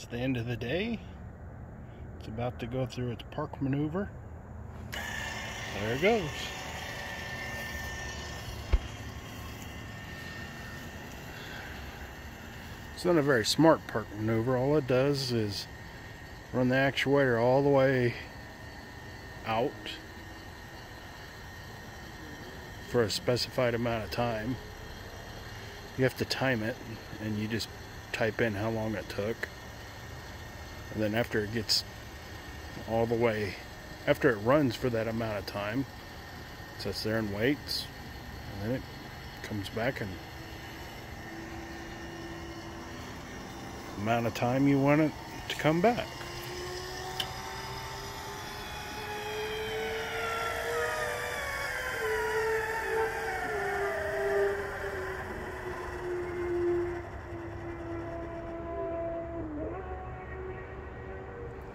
It's the end of the day. It's about to go through its park maneuver. There it goes. It's not a very smart park maneuver. All it does is run the actuator all the way out for a specified amount of time. You have to time it and you just type in how long it took. And then after it gets all the way, after it runs for that amount of time, it sits there and waits. And then it comes back and amount of time you want it to come back.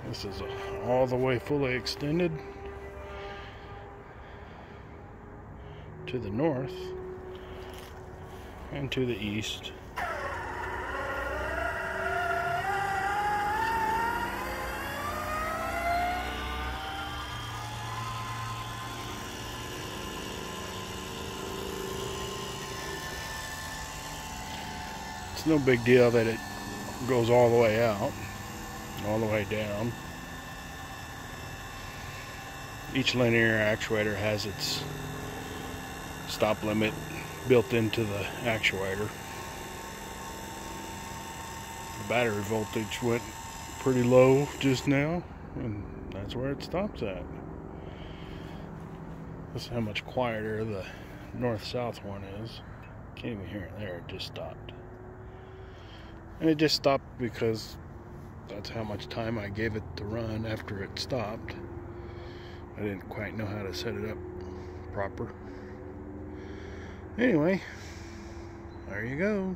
This is all the way fully extended to the north and to the east. It's no big deal that it goes all the way out, all the way down. Each linear actuator has its stop limit built into the actuator. The battery voltage went pretty low just now, and that's where it stops at. This is how much quieter the north-south one is. Can't even hear it there, it just stopped. And it just stopped because that's how much time I gave it to run after it stopped. I didn't quite know how to set it up proper. Anyway, there you go.